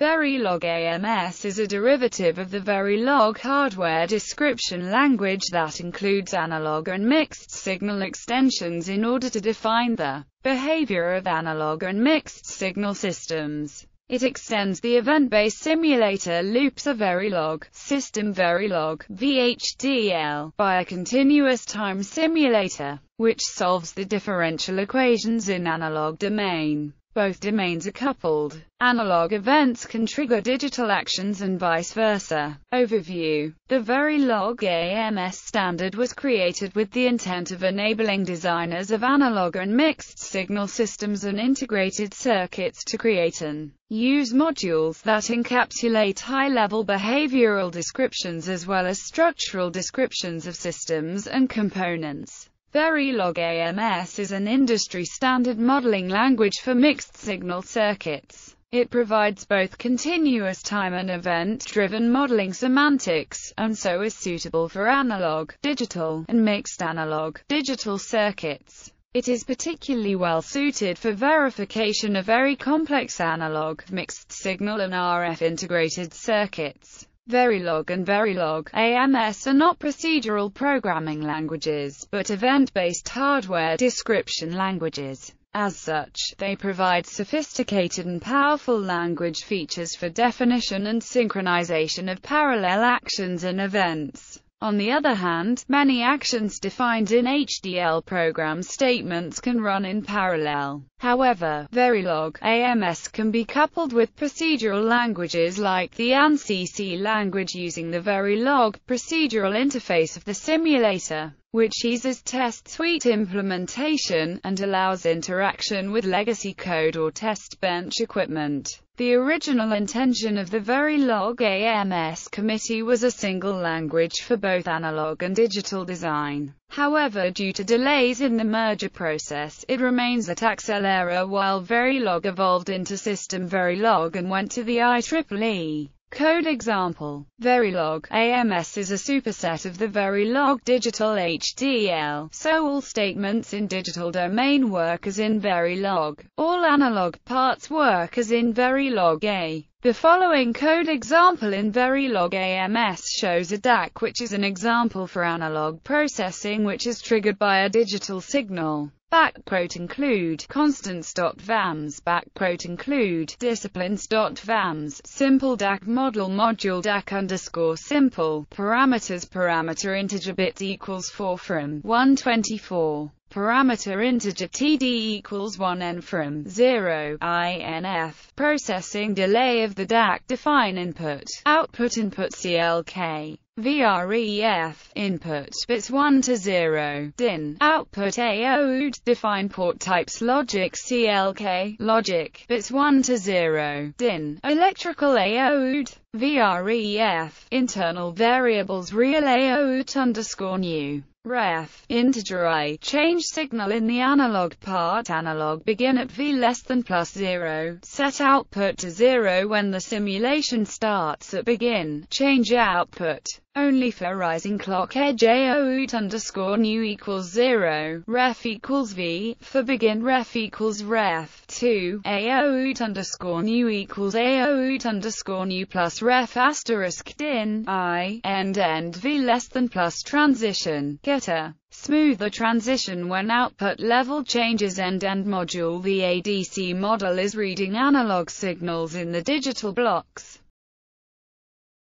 Verilog AMS is a derivative of the Verilog hardware description language that includes analog and mixed signal extensions in order to define the behavior of analog and mixed signal systems. It extends the event-based simulator loops of Verilog, System Verilog, VHDL, by a continuous time simulator, which solves the differential equations in analog domain. Both domains are coupled. Analog events can trigger digital actions and vice versa. Overview The Verilog AMS standard was created with the intent of enabling designers of analog and mixed signal systems and integrated circuits to create and use modules that encapsulate high-level behavioral descriptions as well as structural descriptions of systems and components. Verilog AMS is an industry-standard modeling language for mixed-signal circuits. It provides both continuous time and event-driven modeling semantics, and so is suitable for analog, digital, and mixed analog-digital circuits. It is particularly well suited for verification of very complex analog, mixed signal and RF integrated circuits. Verilog and Verilog AMS are not procedural programming languages, but event-based hardware description languages. As such, they provide sophisticated and powerful language features for definition and synchronization of parallel actions and events. On the other hand, many actions defined in HDL program statements can run in parallel. However, Verilog AMS can be coupled with procedural languages like the ANSI C language using the Verilog procedural interface of the simulator which eases test suite implementation, and allows interaction with legacy code or test bench equipment. The original intention of the Verilog AMS committee was a single language for both analog and digital design. However due to delays in the merger process, it remains at Accellera while Verilog evolved into System Verilog and went to the IEEE. Code example. Verilog AMS is a superset of the Verilog digital HDL, so all statements in digital domain work as in Verilog. All analog parts work as in Verilog A. The following code example in Verilog AMS shows a DAC which is an example for analog processing which is triggered by a digital signal. Backquote include constants.vams, backquote include disciplines.vams, simple DAC model module DAC underscore simple, parameters parameter integer bit equals 4 from 124. Parameter integer TD equals 1n from 0, INF. Processing delay of the DAC define input, output input CLK. VREF, input, bits 1 to 0, DIN, output AOD, define port types logic CLK, logic, bits 1 to 0, DIN, electrical AOD, VREF, internal variables real AOD underscore new. Ref, integer i, change signal in the analog part, analog begin at v less than plus 0, set output to 0 when the simulation starts at begin, change output, only for rising clock edge AOUT underscore new equals 0, ref equals v, for begin ref equals ref, 2, AOUT underscore new equals AOUT underscore new plus ref asterisk din, i, end end. V less than plus transition, getter. Smoother transition when output level changes end-end module The ADC model is reading analog signals in the digital blocks